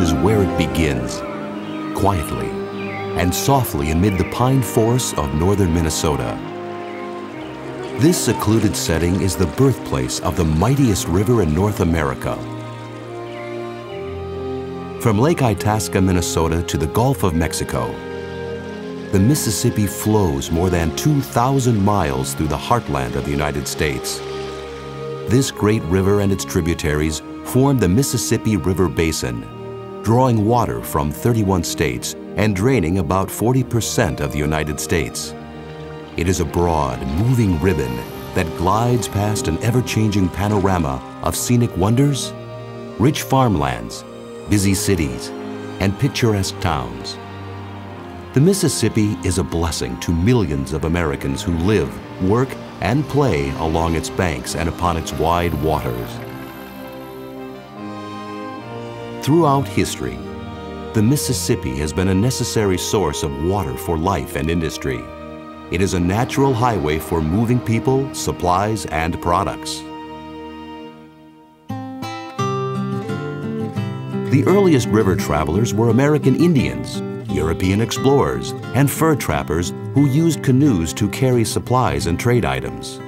is where it begins, quietly and softly amid the pine forests of northern Minnesota. This secluded setting is the birthplace of the mightiest river in North America. From Lake Itasca, Minnesota to the Gulf of Mexico, the Mississippi flows more than 2,000 miles through the heartland of the United States. This great river and its tributaries form the Mississippi River Basin, drawing water from 31 states and draining about 40% of the United States. It is a broad, moving ribbon that glides past an ever-changing panorama of scenic wonders, rich farmlands, busy cities, and picturesque towns. The Mississippi is a blessing to millions of Americans who live, work, and play along its banks and upon its wide waters. Throughout history, the Mississippi has been a necessary source of water for life and industry. It is a natural highway for moving people, supplies, and products. The earliest river travelers were American Indians, European explorers, and fur trappers who used canoes to carry supplies and trade items.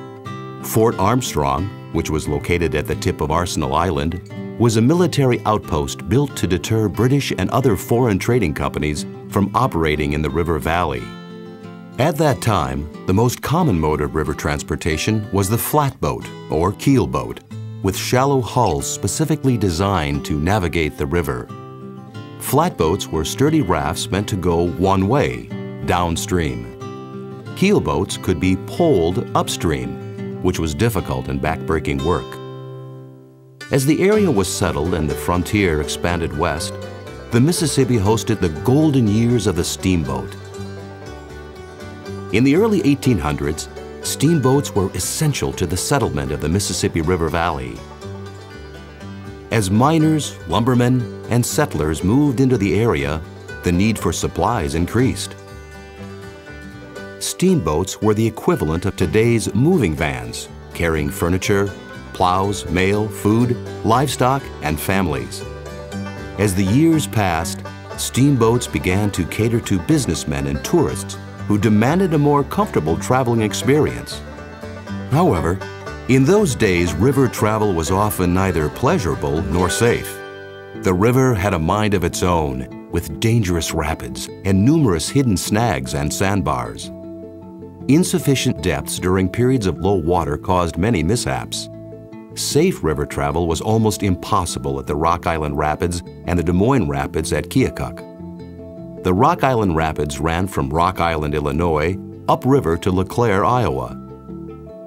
Fort Armstrong, which was located at the tip of Arsenal Island, was a military outpost built to deter British and other foreign trading companies from operating in the river valley. At that time, the most common mode of river transportation was the flatboat or keelboat, with shallow hulls specifically designed to navigate the river. Flatboats were sturdy rafts meant to go one way, downstream. Keelboats could be poled upstream, which was difficult and backbreaking work. As the area was settled and the frontier expanded west, the Mississippi hosted the golden years of the steamboat. In the early 1800s, steamboats were essential to the settlement of the Mississippi River Valley. As miners, lumbermen, and settlers moved into the area, the need for supplies increased. Steamboats were the equivalent of today's moving vans, carrying furniture, plows, mail, food, livestock, and families. As the years passed, steamboats began to cater to businessmen and tourists who demanded a more comfortable traveling experience. However, in those days, river travel was often neither pleasurable nor safe. The river had a mind of its own, with dangerous rapids and numerous hidden snags and sandbars. Insufficient depths during periods of low water caused many mishaps. Safe river travel was almost impossible at the Rock Island Rapids and the Des Moines Rapids at Keokuk. The Rock Island Rapids ran from Rock Island, Illinois, upriver to LeClaire, Iowa.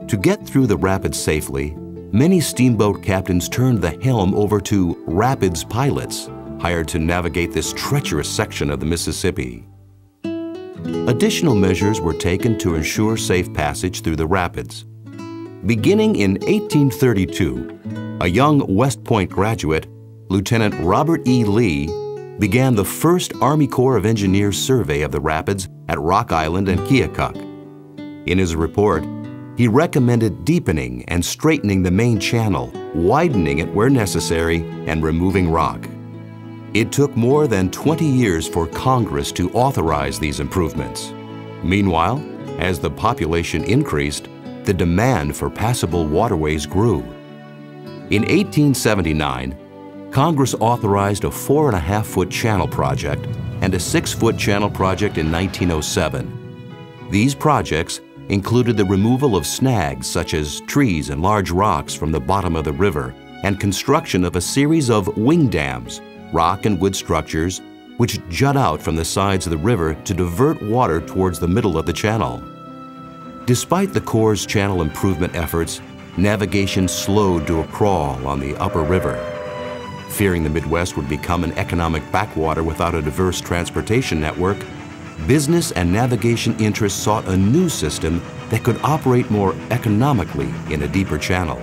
To get through the rapids safely, many steamboat captains turned the helm over to rapids pilots, hired to navigate this treacherous section of the Mississippi. Additional measures were taken to ensure safe passage through the rapids. Beginning in 1832, a young West Point graduate, Lieutenant Robert E. Lee, began the first Army Corps of Engineers survey of the rapids at Rock Island and Keokuk. In his report, he recommended deepening and straightening the main channel, widening it where necessary, and removing rock. It took more than 20 years for Congress to authorize these improvements. Meanwhile, as the population increased, the demand for passable waterways grew. In 1879, Congress authorized a four and a half foot channel project and a six foot channel project in 1907. These projects included the removal of snags such as trees and large rocks from the bottom of the river and construction of a series of wing dams, rock and wood structures, which jut out from the sides of the river to divert water towards the middle of the channel. Despite the Corps' channel improvement efforts, navigation slowed to a crawl on the upper river. Fearing the Midwest would become an economic backwater without a diverse transportation network, business and navigation interests sought a new system that could operate more economically in a deeper channel.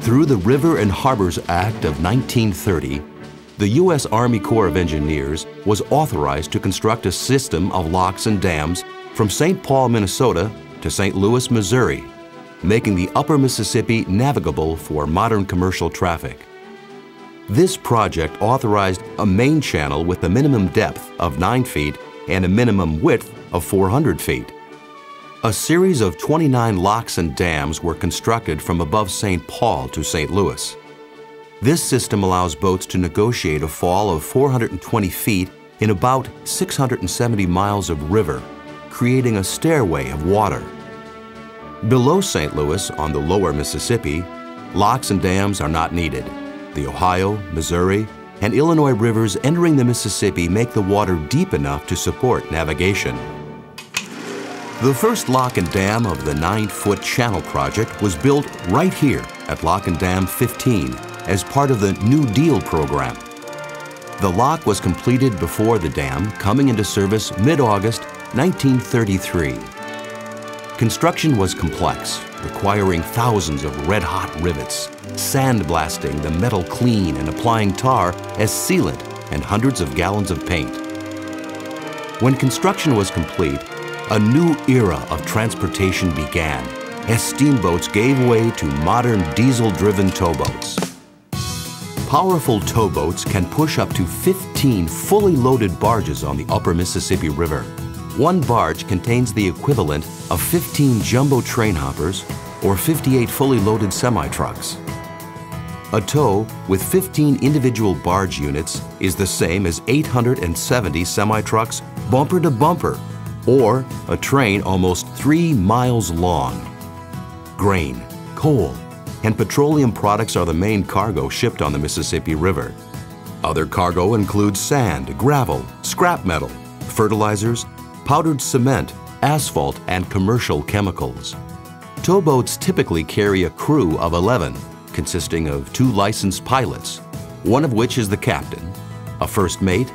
Through the River and Harbors Act of 1930, the U.S. Army Corps of Engineers was authorized to construct a system of locks and dams from St. Paul, Minnesota to St. Louis, Missouri, making the upper Mississippi navigable for modern commercial traffic. This project authorized a main channel with a minimum depth of 9 feet and a minimum width of 400 feet. A series of 29 locks and dams were constructed from above St. Paul to St. Louis. This system allows boats to negotiate a fall of 420 feet in about 670 miles of river, creating a stairway of water. Below St. Louis on the lower Mississippi, locks and dams are not needed. The Ohio, Missouri, and Illinois rivers entering the Mississippi make the water deep enough to support navigation. The first lock and dam of the nine-foot channel project was built right here at Lock and Dam 15 as part of the New Deal program. The lock was completed before the dam, coming into service mid-August 1933. Construction was complex, requiring thousands of red-hot rivets, sandblasting the metal clean and applying tar as sealant and hundreds of gallons of paint. When construction was complete, a new era of transportation began as steamboats gave way to modern diesel-driven towboats. Powerful towboats can push up to 15 fully loaded barges on the upper Mississippi River. One barge contains the equivalent of 15 jumbo train hoppers or 58 fully loaded semi-trucks. A tow with 15 individual barge units is the same as 870 semi-trucks bumper to bumper or a train almost three miles long. Grain, coal, and petroleum products are the main cargo shipped on the Mississippi River. Other cargo includes sand, gravel, scrap metal, fertilizers, powdered cement, asphalt, and commercial chemicals. Towboats typically carry a crew of 11, consisting of two licensed pilots, one of which is the captain, a first mate,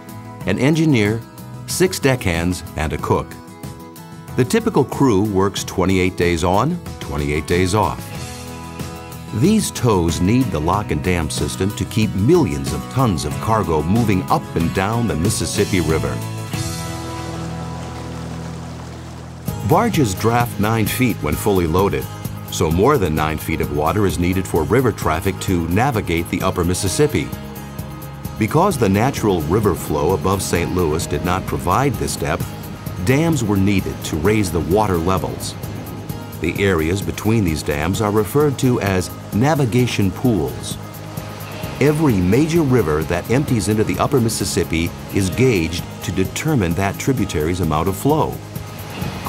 an engineer, six deckhands, and a cook. The typical crew works 28 days on, 28 days off. These tows need the lock and dam system to keep millions of tons of cargo moving up and down the Mississippi River. Barges draft 9 feet when fully loaded, so more than 9 feet of water is needed for river traffic to navigate the upper Mississippi. Because the natural river flow above St. Louis did not provide this depth, dams were needed to raise the water levels. The areas between these dams are referred to as navigation pools. Every major river that empties into the upper Mississippi is gauged to determine that tributary's amount of flow.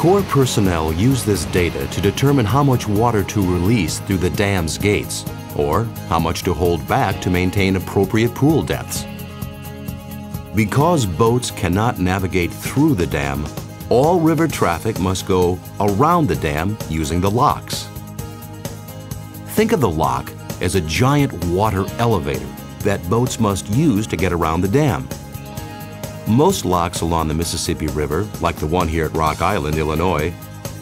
Corps personnel use this data to determine how much water to release through the dam's gates, or how much to hold back to maintain appropriate pool depths. Because boats cannot navigate through the dam, all river traffic must go around the dam using the locks. Think of the lock as a giant water elevator that boats must use to get around the dam. Most locks along the Mississippi River, like the one here at Rock Island, Illinois,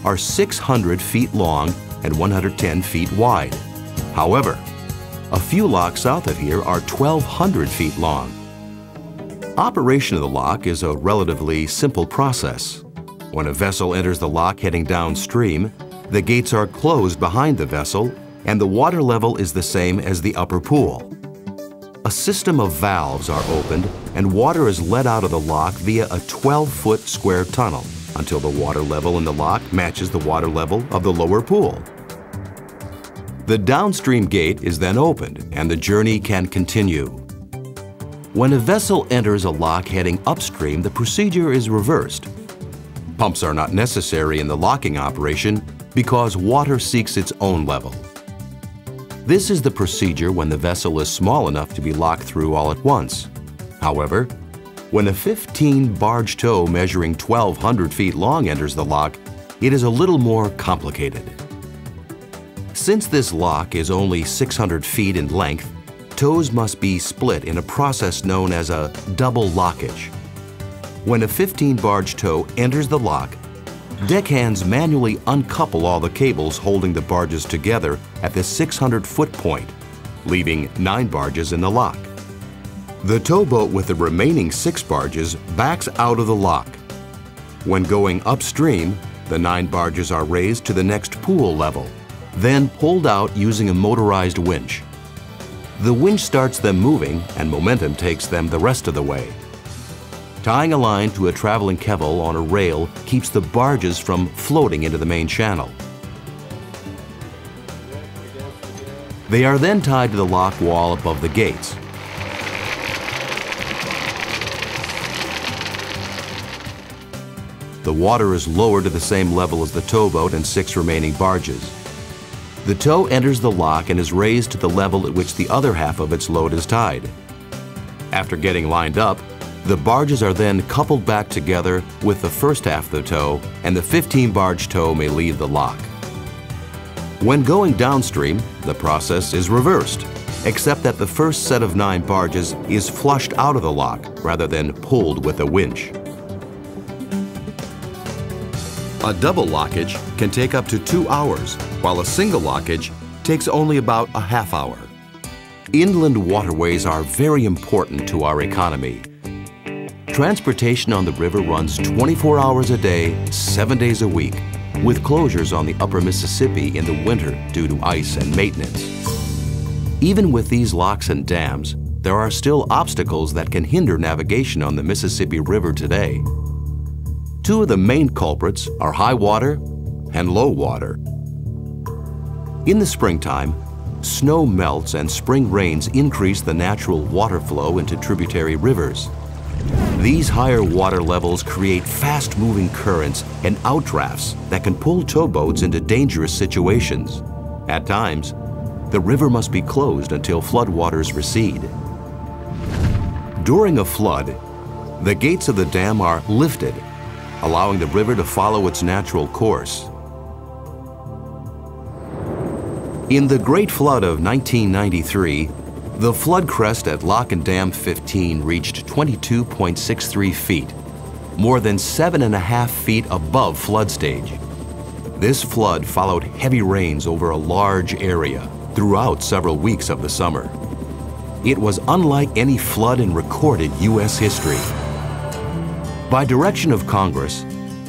are 600 feet long and 110 feet wide. However, a few locks south of here are 1,200 feet long. Operation of the lock is a relatively simple process. When a vessel enters the lock heading downstream, the gates are closed behind the vessel and the water level is the same as the upper pool. A system of valves are opened and water is let out of the lock via a 12-foot square tunnel until the water level in the lock matches the water level of the lower pool. The downstream gate is then opened and the journey can continue. When a vessel enters a lock heading upstream, the procedure is reversed. Pumps are not necessary in the locking operation because water seeks its own level. This is the procedure when the vessel is small enough to be locked through all at once. However, when a 15 barge tow measuring 1,200 feet long enters the lock, it is a little more complicated. Since this lock is only 600 feet in length, tows must be split in a process known as a double lockage. When a 15-barge tow enters the lock, deckhands manually uncouple all the cables holding the barges together at the 600-foot point, leaving nine barges in the lock. The towboat with the remaining six barges backs out of the lock. When going upstream, the nine barges are raised to the next pool level, then pulled out using a motorized winch. The winch starts them moving and momentum takes them the rest of the way. Tying a line to a traveling kevel on a rail keeps the barges from floating into the main channel. They are then tied to the lock wall above the gates. The water is lowered to the same level as the towboat and six remaining barges. The tow enters the lock and is raised to the level at which the other half of its load is tied. After getting lined up, the barges are then coupled back together with the first half of the tow and the 15 barge tow may leave the lock. When going downstream, the process is reversed, except that the first set of nine barges is flushed out of the lock rather than pulled with a winch. A double lockage can take up to two hours, while a single lockage takes only about a half hour. Inland waterways are very important to our economy. Transportation on the river runs 24 hours a day, seven days a week, with closures on the upper Mississippi in the winter due to ice and maintenance. Even with these locks and dams, there are still obstacles that can hinder navigation on the Mississippi River today. Two of the main culprits are high water and low water. In the springtime, snow melts and spring rains increase the natural water flow into tributary rivers. These higher water levels create fast-moving currents and outdrafts that can pull towboats into dangerous situations. At times, the river must be closed until floodwaters recede. During a flood, the gates of the dam are lifted allowing the river to follow its natural course. In the Great Flood of 1993, the flood crest at Lock and Dam 15 reached 22.63 feet, more than seven and a half feet above flood stage. This flood followed heavy rains over a large area throughout several weeks of the summer. It was unlike any flood in recorded U.S. history. By direction of Congress,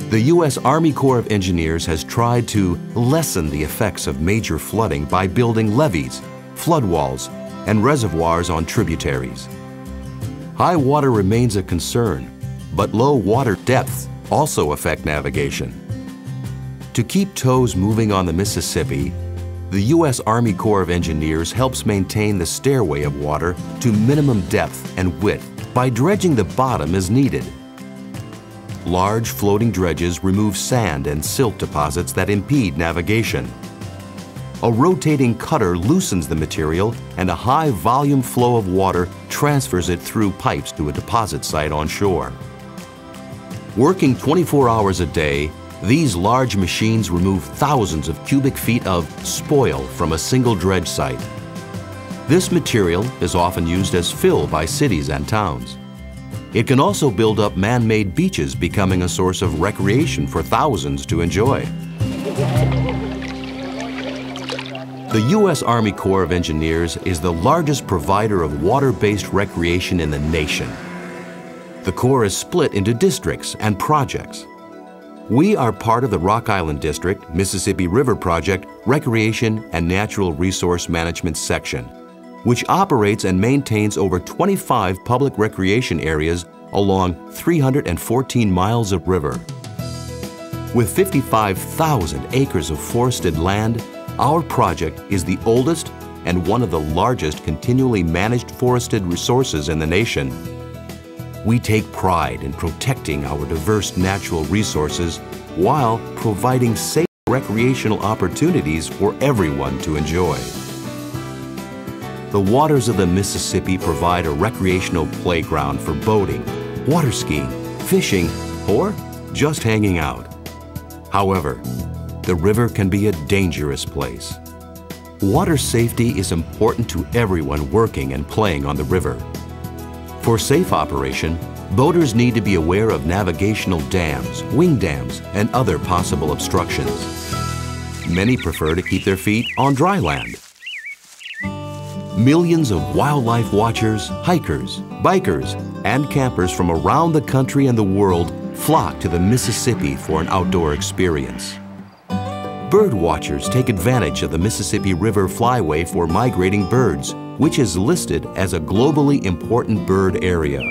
the U.S. Army Corps of Engineers has tried to lessen the effects of major flooding by building levees, flood walls, and reservoirs on tributaries. High water remains a concern, but low water depths also affect navigation. To keep tows moving on the Mississippi, the U.S. Army Corps of Engineers helps maintain the stairway of water to minimum depth and width by dredging the bottom as needed large floating dredges remove sand and silt deposits that impede navigation. A rotating cutter loosens the material and a high volume flow of water transfers it through pipes to a deposit site on shore. Working 24 hours a day, these large machines remove thousands of cubic feet of spoil from a single dredge site. This material is often used as fill by cities and towns. It can also build up man-made beaches, becoming a source of recreation for thousands to enjoy. The U.S. Army Corps of Engineers is the largest provider of water-based recreation in the nation. The Corps is split into districts and projects. We are part of the Rock Island District, Mississippi River Project, Recreation and Natural Resource Management Section which operates and maintains over 25 public recreation areas along 314 miles of river. With 55,000 acres of forested land, our project is the oldest and one of the largest continually managed forested resources in the nation. We take pride in protecting our diverse natural resources while providing safe recreational opportunities for everyone to enjoy. The waters of the Mississippi provide a recreational playground for boating, water skiing, fishing, or just hanging out. However, the river can be a dangerous place. Water safety is important to everyone working and playing on the river. For safe operation, boaters need to be aware of navigational dams, wing dams, and other possible obstructions. Many prefer to keep their feet on dry land. Millions of wildlife watchers, hikers, bikers, and campers from around the country and the world flock to the Mississippi for an outdoor experience. Bird watchers take advantage of the Mississippi River Flyway for migrating birds, which is listed as a globally important bird area.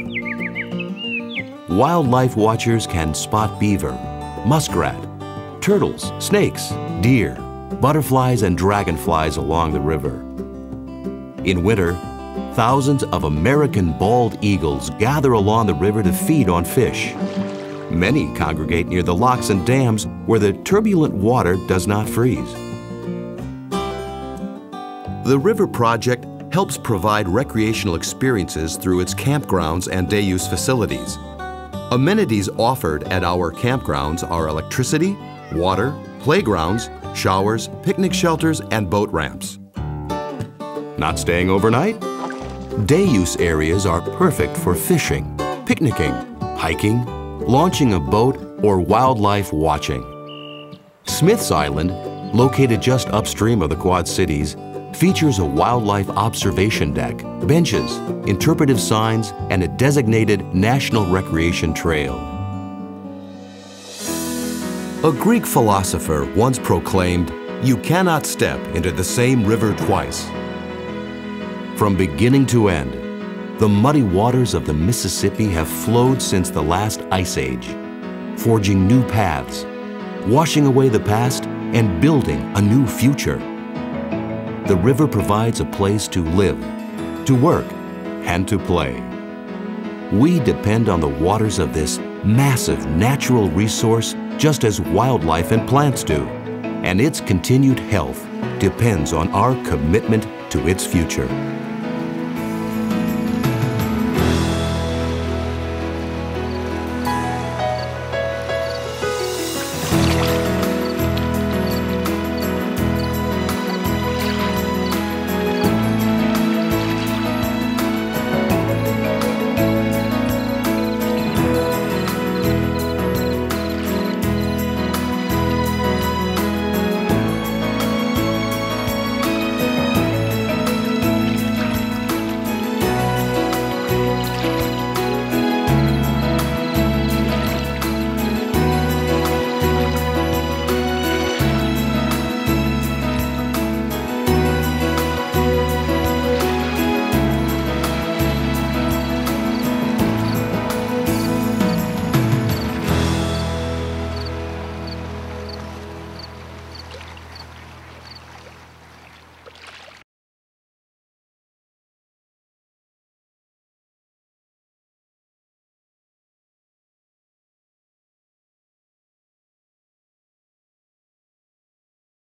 Wildlife watchers can spot beaver, muskrat, turtles, snakes, deer, butterflies, and dragonflies along the river. In winter, thousands of American bald eagles gather along the river to feed on fish. Many congregate near the locks and dams where the turbulent water does not freeze. The River Project helps provide recreational experiences through its campgrounds and day use facilities. Amenities offered at our campgrounds are electricity, water, playgrounds, showers, picnic shelters, and boat ramps. Not staying overnight? Day use areas are perfect for fishing, picnicking, hiking, launching a boat, or wildlife watching. Smith's Island, located just upstream of the Quad Cities, features a wildlife observation deck, benches, interpretive signs, and a designated National Recreation Trail. A Greek philosopher once proclaimed, you cannot step into the same river twice. From beginning to end, the muddy waters of the Mississippi have flowed since the last ice age, forging new paths, washing away the past, and building a new future. The river provides a place to live, to work, and to play. We depend on the waters of this massive natural resource just as wildlife and plants do, and its continued health depends on our commitment to its future.